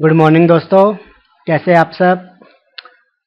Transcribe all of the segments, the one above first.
Good morning दोस्तों। कैसे आप सब?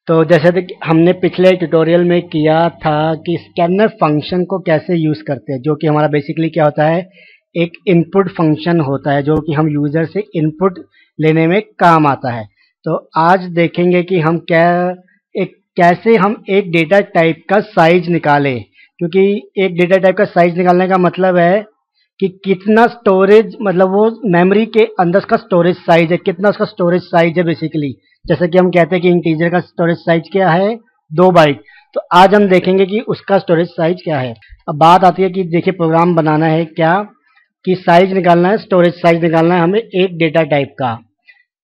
तो जैसे कि हमने पिछले ट्यूटोरियल में किया था कि स्कैनर फ़ंक्शन को कैसे यूज़ करते हैं, जो कि हमारा बेसिकली क्या होता है, एक इनपुट फ़ंक्शन होता है, जो कि हम यूज़र से इनपुट लेने में काम आता है। तो आज देखेंगे कि हम क्या, एक, कैसे हम एक डेटा टाइप का साइज़ निकालें, क्योंकि एक डेटा टाइप का साइज़ निकालने का मतलब है कि कितना स्टोरेज मतलब वो मेमोरी के अंदर का स्टोरेज साइज़ है, कितना उसका स्टोरेज साइज़ है बेसिकली जैसे कि हम कहते हैं कि इंटीजर का स्टोरेज साइज़ क्या है? दो बाइट तो आज हम देखेंगे कि उसका स्टोरेज साइज़ क्या है। अब बात आती है कि देखिए प्रोग्राम बनाना है क्या? कि साइज़ निकालना है स्टोरेज साइज़ निकालना है हमें एक डेटा टाइप का।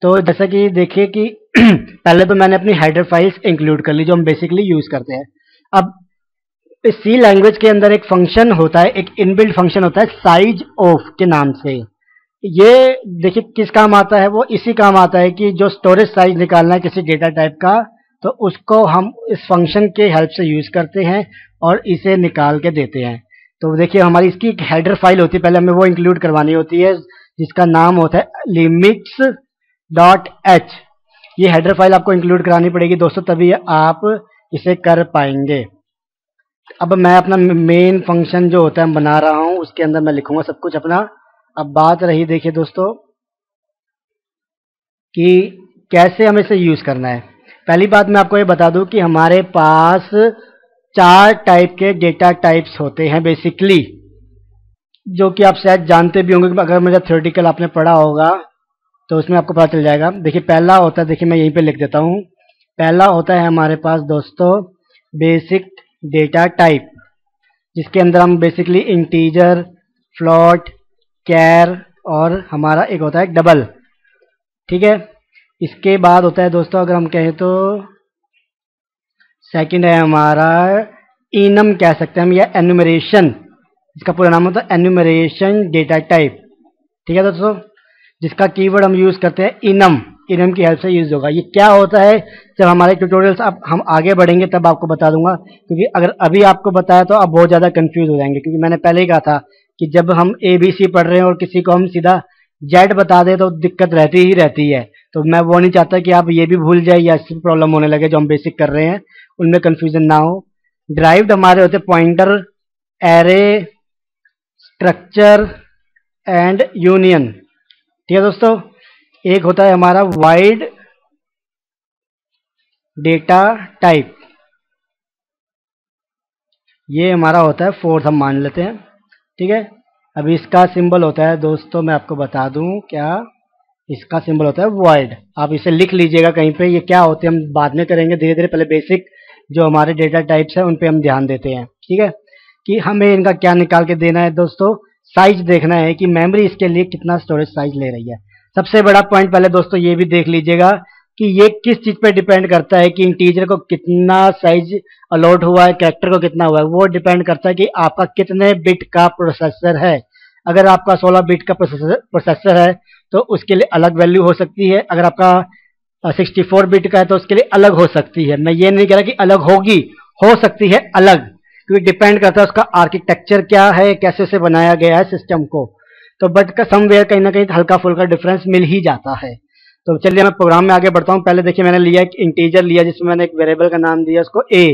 तो जैसा कि देखिए कि पहले तो मैंने अपनी हेडर फाइल्स इंक्लूड कर ली, जो हम बेसिकली यूज़ करते हैं। अब सी लैंग्वेज के अंदर एक फ़ंक्शन होता है, एक इनबिल्ड फ़ंक्शन होता है साइज़ ऑफ़ के नाम से। ये देखिए किस काम आता है, वो इसी काम आता है कि जो स्टोरेज साइज़ निकालना है किसी डेटा टाइप का तो उसको हम इस फ़ंक्शन के हेल्प से यूज़ करते हैं और इसे निकाल के देते हैं। तो देखिए हमारी इसकी एक हेडर फ़ाइल होती है, पहले हमें वो इंक्लूड करवानी होती है, जिसका नाम होता है लिमिट्स डॉट एच ये हेडर फ़ाइल आपको इंक्लूड करानी पड़ेगी, दोस्तों, तभी आप इसे कर पाएँगे। अब मैं अपना मेन फ़ंक्शन जो होता है, मैं बना रहा हूँ, उसके अंदर मैं लिखूँगा सब कुछ अपना। अब बात रही, देखिए दोस्तों, कि कैसे हमें इसे यूज़ करना है। पहली बात मैं आपको ये बता दूँ कि हमारे पास चार टाइप के डेटा टाइप्स होते हैं बेसिकली जो कि आप शायद जानते भी होंगे अगर मुझे थ्योरेटिकल आपने पढ़ा होगा तो उसमें आपको पता चल जाएगा। देखिए, पहला होता है, देखिए मैं यहीं पे लिख देता हूँ। पहला होता है हमारे पास दोस्तों बेसिक डेटा टाइप जिसके अंदर हम बेसिकली इंटीजर फ्लॉट कैर और हमारा एक होता है डबल ठीक है? इसके बाद होता है दोस्तों, अगर हम कहें तो सेकंड है हमारा इनम कह सकते हैं हम, या एनुमरेशन इसका पूरा नाम होता है एनुमरेशन डेटा टाइप ठीक है दोस्तों? जिसका कीवर्ड हम यूज़ करते हैं इनम इनम की हेल्प से यूज़ होगा। ये क्या होता है? जब हमारे ट्यूटोरियल्स अब हम आगे बढ़ेंगे, तब आपको बता दूँगा। क्योंकि अगर अभी आपको बताया तो आप बहुत ज़्यादा कंफ्यूज हो जाएँगे। क्योंकि मैंने पहले ही कहा था कि जब हम ए बी सी पढ़ रहे हैं और किसी को हम सीधा जेड बता दें तो दिक्कत रहती ही रहती है। तो मैं वो नहीं चाहता कि आप ये भी भूल जाए या इससे प्रॉब्लम होने लगे जो हम बेसिक कर रहे हैं। उनमें कन्फ्यूज़न ना हो। ड्राइव्ड हमारे होते pointer array structure and union ठीक है दोस्तों? एक होता है हमारा वाइड डेटा टाइप ये हमारा होता है फोर्थ हम मान लेते हैं। ठीक है? अब इसका सिंबल होता है, दोस्तों, मैं आपको बता दूँ क्या इसका सिंबल होता है वाइड आप इसे लिख लीजिएगा कहीं पे, ये क्या होते हैं, हम बाद में करेंगे। धीरे धीरे पहले बेसिक जो हमारे डेटा टाइप्स है, उन पे हम ध्यान देते हैं। ठीक है? कि हमें इनका क्या निकाल के देना है, दोस्तों? साइज़ देखना है कि मेमोरी इसके लिए कितना स्टोरेज साइज़ ले रही है। सबसे बड़ा पॉइंट पहले दोस्तों ये भी देख लीजिएगा कि ये किस चीज़ पे डिपेंड करता है कि इंटीजर को कितना साइज़ अलॉट हुआ है कैरेक्टर को कितना हुआ है, वो डिपेंड करता है कि आपका कितने बिट का प्रोसेसर है। अगर आपका 16 बिट का प्रोसेसर है तो उसके लिए अलग वैल्यू हो सकती है। अगर आपका 64 बिट का है तो उसके लिए अलग हो सकती है। मैं ये नहीं कह रहा कि अलग होगी, हो सकती है अलग, क्योंकि डिपेंड करता है उसका आर्किटेक्चर क्या है, कैसे से बनाया गया है सिस्टम को। तो बट का समवेयर कहीं ना कहीं हल्का फुल्का डिफरेंस मिल ही जाता है। तो चलिए मैं प्रोग्राम में आगे बढ़ता हूँ। पहले देखिए मैंने लिया एक इंटीजर लिया जिसमें मैंने एक वेरिएबल का नाम दिया, उसको ए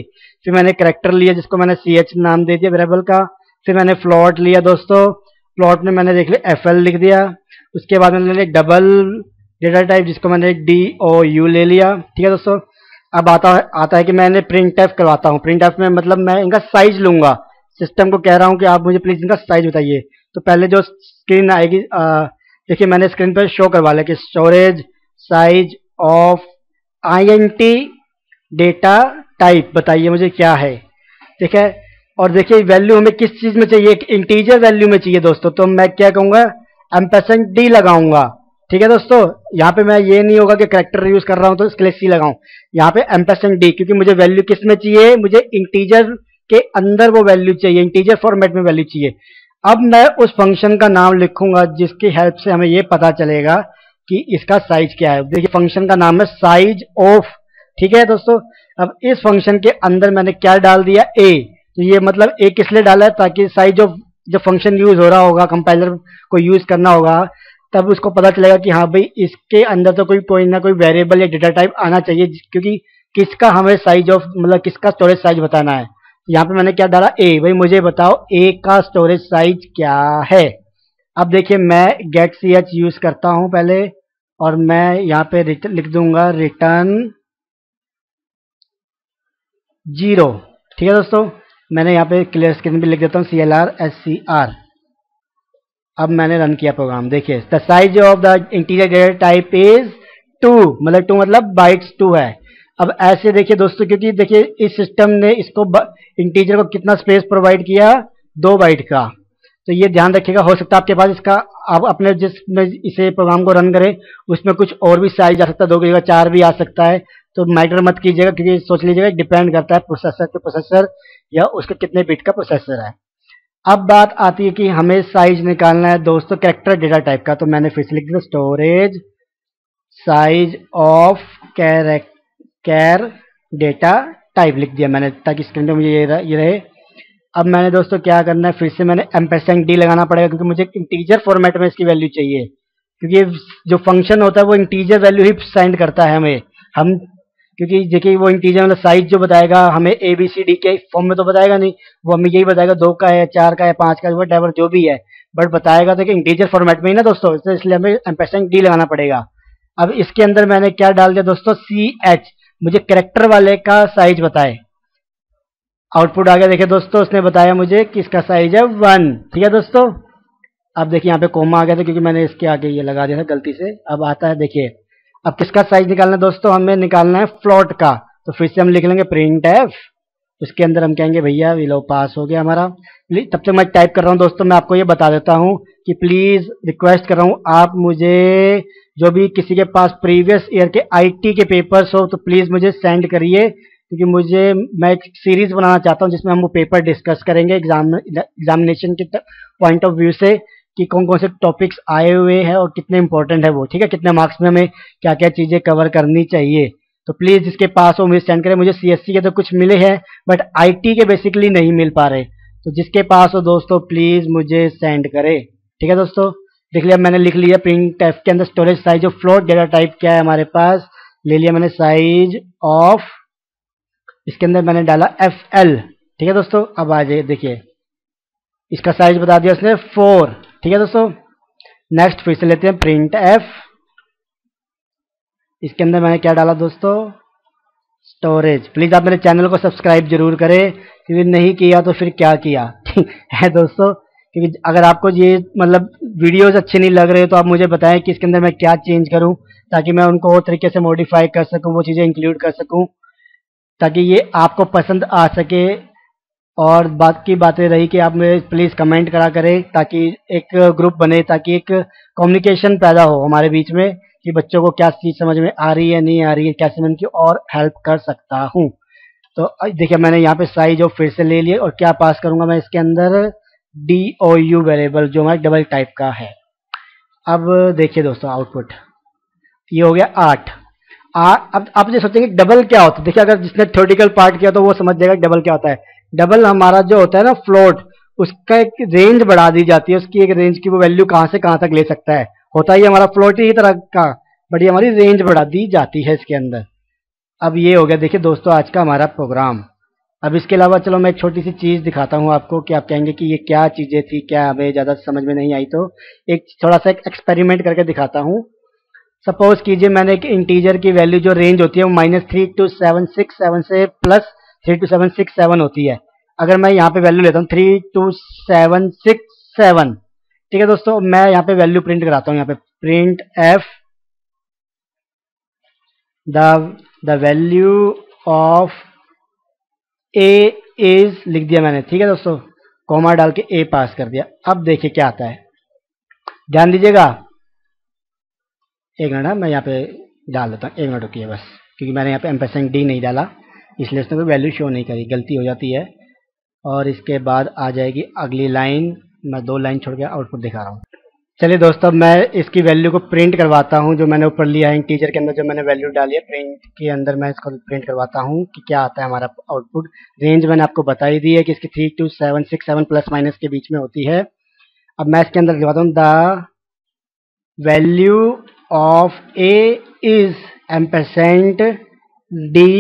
फिर मैंने करेक्टर लिया जिसको मैंने सी एच नाम दे दिया वेरिएबल का, फिर मैंने फ्लॉट लिया दोस्तों। फ्लॉट में मैंने देख लिया एफ़ एल लिख दिया, उसके बाद मैंने डबल डेटा टाइप जिसको मैंने डी ओ यू ले लिया। ठीक है दोस्तों? अब आता है आता है कि मैंने प्रिंट एफ़ करवाता हूँ। प्रिंट एफ़ में मतलब मैं इनका साइज़ लूँगा। सिस्टम को कह रहा हूँ कि आप मुझे प्लीज़ इनका साइज़ बताइए। तो पहले जो स्क्रीन आएगी देखिए मैंने स्क्रीन पर शो करवा लिया कि storage size of INT data type बताइए मुझे क्या है? ठीक है? और देखिए वैल्यू हमें किस चीज़ में चाहिए? एक इंटीजर वैल्यू में चाहिए दोस्तों। तो मैं क्या कहूँगा? एम्पेसेंट डी लगाऊँगा। ठीक है दोस्तों? यहाँ पे मैं ये नहीं होगा कि करेक्टर यूज़ कर रहा हूँ तो इसके लिए सी लगाऊँ। यहाँ पे एम्पेसेंट डी क्योंकि मुझे वैल्यू किसमें चाहिए? मुझे इंटीजर के अंदर वो वैल्यू चाहिए। इंटीजर फॉर्मेट में वैल्यू चाहिए। अब मैं उस फ़ंक्शन का नाम लिखूँगा जिसकी हेल्प से हमें ये पता चलेगा कि इसका साइज़ क्या है। देखिए फ़ंक्शन का नाम है साइज़ ऑफ़ ठीक है दोस्तों? अब इस फ़ंक्शन के अंदर मैंने क्या डाल दिया? ए तो ये मतलब ए किस लिए डाला है? ताकि साइज़ ऑफ़ जो फ़ंक्शन यूज़ हो रहा होगा कंपाइलर को यूज़ करना होगा, तब उसको पता चलेगा कि हाँ भाई, इसके अंदर तो कोई कोई ना कोई वेरिएबल या डेटा टाइप आना चाहिए, क्योंकि किसका हमें साइज़ ऑफ़ मतलब किसका स्टोरेज साइज़ बताना है। यहाँ पे मैंने क्या डाला? ए भाई, मुझे बताओ ए का स्टोरेज साइज़ क्या है? अब देखिए, मैं गेट सी एच यूज़ करता हूँ पहले, और मैं यहाँ पे लिख दूँगा रिटर्न ज़ीरो ठीक है दोस्तों? मैंने यहाँ पे क्लियर स्क्रीन पे लिख देता हूँ C L R S C R अब मैंने रन किया प्रोग्राम देखिए the size of the integer data type is two मतलब टू मतलब बाइट्स टू है। अब ऐसे देखिए दोस्तों, क्योंकि देखिए इस सिस्टम ने इसको इंटीजर को कितना स्पेस प्रोवाइड किया? दो बाइट का। तो ये ध्यान रखिएगा, हो सकता है आपके पास इसका, आप अपने जिसमें इसे प्रोग्राम को रन करें, उसमें कुछ और भी साइज़ आ सकता है, दो की जगह चार भी आ सकता है। तो मैटर मत कीजिएगा, क्योंकि सोच लीजिएगा डिपेंड करता है प्रोसेसर के प्रोसेसर या उसके कितने बिट का प्रोसेसर है। अब बात आती है कि हमें साइज़ निकालना है दोस्तों कैरेक्टर डेटा टाइप का। तो मैंने फिर से लिख दिया storage size of char data type लिख दिया मैंने ताकि स्क्रीन पे मुझे ये ये रहे। अब मैंने दोस्तों क्या करना है? फिर से मैंने एम्पेसेंट डी लगाना पड़ेगा क्योंकि मुझे इंटीजर फॉर्मेट में इसकी वैल्यू चाहिए। क्योंकि जो फ़ंक्शन होता है वो इंटीजर वैल्यू ही सेंड करता है हमें। हम, क्योंकि देखिए वो इंटीजर मतलब साइज़ जो बताएगा, हमें ए बी सी डी के फॉर्म में तो बताएगा नहीं। वो हमें यही बताएगा दो का है, चार का है, पाँच का वट जो भी है। बट बताएगा तो कि इंटीजर फॉर्मेट में ही ना दोस्तों? इसलिए हमें एम्पेसेंट डी लगाना पड़ेगा। अब इसके अंदर मैंने क्या डाल दिया दोस्तों? सी एच मुझे करेक्टर वाले का साइज़ बताए। आउटपुट आ गया देखिए दोस्तों, उसने बताया मुझे कि इसका साइज़ है वन ठीक है दोस्तों? अब देखिए यहाँ पे कोमा आ गया था क्योंकि मैंने इसके आगे ये लगा दिया था गलती से। अब आता है देखिए। अब किसका साइज़ निकालना है दोस्तों? हमें निकालना है फ्लोट का। तो फिर से हम लिख लेंगे प्रिंट एफ़ उसके अंदर हम कहेंगे, भैया विलो पास हो गया हमारा। तब तक मैं टाइप कर रहा हूँ दोस्तों, मैं आपको ये बता देता हूँ कि प्लीज़ रिक्वेस्ट कर रहा हूँ, आप मुझे जो भी किसी के पास प्रीवियस ईयर के आईटी के पेपर्स हो तो प्लीज़ मुझे सेंड करिए, क्योंकि मुझे, मैं एक सीरीज़ बनाना चाहता हूँ, जिसमें हम वो पेपर डिस्कस करेंगे एग्ज़ाम एग्जामिनेशन के पॉइंट ऑफ़ व्यू से, कि कौन कौन से टॉपिक्स आए हुए हैं और कितने इंपॉर्टेंट है वो, ठीक है? कितने मार्क्स में हमें क्या क्या चीज़ें कवर करनी चाहिए। तो प्लीज़ जिसके पास हो, मुझे सेंड करें, मुझे सीएससी के तो कुछ मिले हैं बट आईटी के बेसिकली नहीं मिल पा रहे। तो जिसके पास हो, दोस्तों प्लीज़ मुझे सेंड करे, ठीक है, दोस्तों? देख लिया, मैंने लिख लिया प्रिंट टाइप के अंदर storage size of float data type क्या है हमारे पास? ले लिया मैंने साइज़ ऑफ़ इसके अंदर मैंने डाला एफ़ एल ठीक है दोस्तों, अब आ जाइए, देखिए। इसका साइज़ बता दिया उसने फोर ठीक है दोस्तों? नेक्स्ट फिर से लेते हैं प्रिंट एफ़ इसके अंदर मैंने क्या डाला दोस्तों? स्टोरेज प्लीज़ आप मेरे चैनल को सब्सक्राइब ज़रूर करें, क्योंकि नहीं किया तो फिर क्या किया? है दोस्तों, क्योंकि अगर आपको ये मतलब वीडियोस अच्छे नहीं लग रहे तो आप मुझे बताएँ कि इसके अंदर मैं क्या चेंज करूँ, ताकि मैं उनको और तरीके से मॉडिफाई कर सकूँ, वो चीज़ें इंक्लूड कर सकूँ, ताकि ये आपको पसंद आ सके। और बाकी बातें रही कि आप मुझे प्लीज़ कमेंट करा करें, ताकि एक ग्रुप बने, ताकि एक कम्युनिकेशन पैदा हो हमारे बीच में, कि बच्चों को क्या चीज़ समझ में आ रही है, नहीं आ रही है, कैसे मैं उनकी और हेल्प कर सकता हूँ। तो देखिए, मैंने यहाँ पे साइज़ ऑफ़ फिर से ले लिए, और क्या पास करूँगा मैं इसके अंदर? डी ओ यू वेरिएबल जो हमारे डबल टाइप का है। अब देखिए दोस्तों आउटपुट ये हो गया आठ। अब आप जो सोचेंगे डबल क्या होता है? देखिए, अगर जिसने थ्योरेटिकल पार्ट किया तो वो समझ जाएगा डबल क्या होता है। डबल हमारा जो होता है ना फ्लोट उसका एक रेंज बढ़ा दी जाती है। उसकी एक रेंज की वो वैल्यू कहाँ से कहाँ तक ले सकता है। होता ही हमारा फ्लोट ही तरह का बट ये हमारी रेंज बढ़ा दी जाती है इसके अंदर। अब ये हो गया, देखिए दोस्तों, आज का हमारा प्रोग्राम अब इसके अलावा चलो मैं एक छोटी सी चीज़ दिखाता हूँ आपको कि आप कहेंगे कि ये क्या चीज़ें थी, क्या हमें ज़्यादा समझ में नहीं आई तो एक थोड़ा सा एक एक्सपेरिमेंट करके दिखाता हूँ। सपोज़ कीजिए मैंने एक इंटीजर की वैल्यू जो रेंज होती है वो minus three two seven six seven से plus three two seven six seven होती है। अगर मैं यहाँ पे वैल्यू लेता हूँ three two seven six seven ठीक है दोस्तों? मैं यहाँ पे वैल्यू प्रिंट कराता हूँ, यहाँ पे print f the the value of a is लिख दिया मैंने ठीक है दोस्तों? कॉमा डाल के ए पास कर दिया। अब देखिए क्या आता है। ध्यान दीजिएगा। एक मिनट हाँ, मैं यहाँ पे डाल देता हूँ। एक मिनट रुकिए बस क्योंकि मैंने यहाँ पे एम्पेसेंट डी नहीं डाला इसलिए उसने कोई वैल्यू शो नहीं करी। गलती हो जाती है। और इसके बाद आ जाएगी अगली लाइन मैं दो लाइन छोड़ के आउटपुट दिखा रहा हूँ। चलिए दोस्तों मैं इसकी वैल्यू को प्रिंट करवाता हूँ, जो मैंने ऊपर लिया है टीचर के अंदर, जो मैंने वैल्यू डाली है प्रिंट के अंदर, मैं इसको प्रिंट करवाता हूँ कि क्या आता है हमारा आउटपुट रेंज मैंने आपको बताई दी है कि इसकी three two seven six seven plus minus के बीच में होती है। अब मैं इसके अंदर लिखवाता हूँ the value of a is m percent d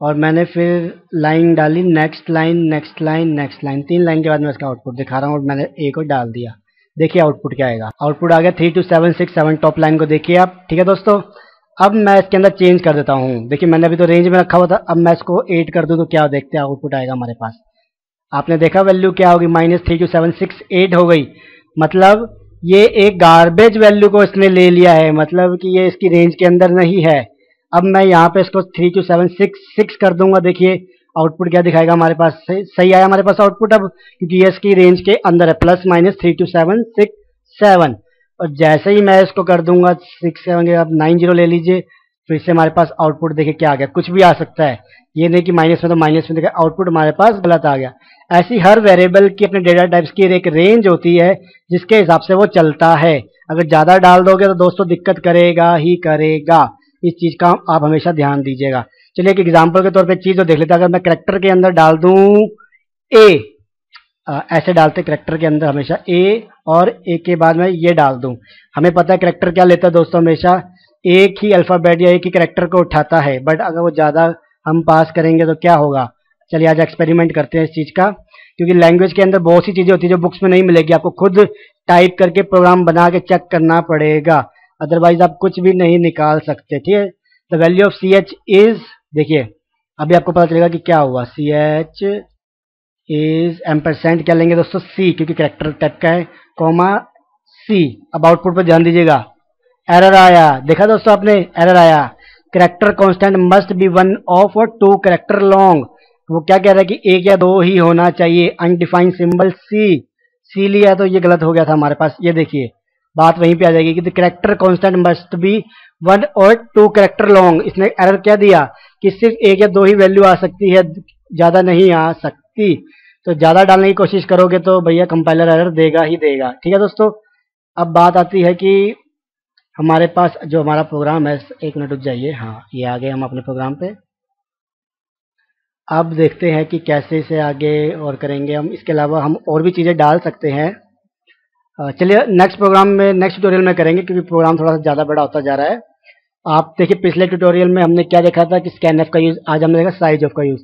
और मैंने फिर लाइन डाली next line next line next line तीन लाइन के बाद मैं इसका आउटपुट दिखा रहा हूँ और मैंने ए को डाल दिया। देखिए आउटपुट क्या आएगा। आउटपुट आ गया three two seven six seven top line को देखिए आप। ठीक है दोस्तों? अब मैं इसके अंदर चेंज कर देता हूँ। देखिए, मैंने अभी तो रेंज में रखा हुआ था। अब मैं इसको एट कर दूँ तो क्या देखते हैं आउटपुट आएगा हमारे पास। आपने देखा वैल्यू क्या होगी? Minus three two seven six eight हो गई। मतलब ये एक गार्बेज वैल्यू को इसने ले लिया है। मतलब कि ये इसकी रेंज के अंदर नहीं है। अब मैं यहाँ पे इसको three two seven six six कर दूँगा। देखिए आउटपुट क्या दिखाएगा हमारे पास? सही, सही आया हमारे पास आउटपुट अब क्योंकि ये इसकी रेंज के अंदर है plus minus three two seven six seven और जैसे ही मैं इसको कर दूँगा सिक्स सेवन के आप नाइन ज़ीरो ले लीजिए फिर से हमारे पास आउटपुट देखे क्या आ गया। कुछ भी आ सकता है। ये नहीं कि माइनस में तो माइनस में देखा आउटपुट हमारे पास गलत आ गया। ऐसी हर वेरिएबल की अपने डेटा टाइप्स की एक रेंज होती है जिसके हिसाब से वो चलता है। अगर ज़्यादा डाल दोगे तो दोस्तों दिक्कत करेगा ही करेगा। इस चीज़ का आप हमेशा ध्यान दीजिएगा। चलिए एक एग्ज़ाम्पल के तौर पर चीज़ देख लेते हैं। अगर मैं करेक्टर के अंदर डाल दूँ ए ऐसे डालते करेक्टर के अंदर हमेशा ए और ए के बाद में ये डाल दूँ। हमें पता है करेक्टर क्या लेता है दोस्तों हमेशा? एक ही अल्फ़ाबेट या एक ही करेक्टर को उठाता है बट अगर वो ज़्यादा हम पास करेंगे तो क्या होगा? चलिए आज एक्सपेरिमेंट करते हैं इस चीज़ का, क्योंकि लैंग्वेज के अंदर बहुत सी चीज़ें होती है जो बुक्स में नहीं मिलेगी। आपको खुद टाइप करके प्रोग्राम बना के चेक करना पड़ेगा अदरवाइज़ आप कुछ भी नहीं निकाल सकते, ठीक है? The value of C H is देखिए, अभी आपको पता चलेगा कि क्या हुआ। C H is m percent क्या लेंगे दोस्तों? सी क्योंकि करेक्टर टाइप का है कॉमा सी अब आउटपुट पर ध्यान दीजिएगा। एरर आया। देखा दोस्तों आपने? एरर आया। Character constant must be one of और टू करेक्टर लॉन्ग वो क्या कह रहा है कि एक या दो ही होना चाहिए। अनडिफाइंड सिंबल सी सी लिया तो ये गलत हो गया था हमारे पास। ये देखिए, बात वहीं पे आ जाएगी कि character constant must be one और टू करेक्टर लॉन्ग इसने एरर क्या दिया? कि सिर्फ़ एक या दो ही वैल्यू आ सकती है, ज़्यादा नहीं आ सकती। तो ज़्यादा डालने की कोशिश करोगे तो भैया कंपाइलर एरर देगा ही देगा। ठीक है दोस्तों? अब बात आती है कि हमारे पास जो हमारा प्रोग्राम है, एक मिनट रुक जाइए। हाँ ये आ गए हम अपने प्रोग्राम पे। अब देखते हैं कि कैसे इसे आगे और करेंगे हम। इसके अलावा हम और भी चीज़ें डाल सकते हैं। चलिए नेक्स्ट प्रोग्राम में नेक्स्ट ट्यूटोरियल में करेंगे, क्योंकि प्रोग्राम थोड़ा सा ज़्यादा बड़ा होता जा रहा है। आप देखिए पिछले ट्यूटोरियल में हमने क्या देखा था कि स्कैन का यूज़ आज हमने देखा साइज़ ऑफ़ का यूज़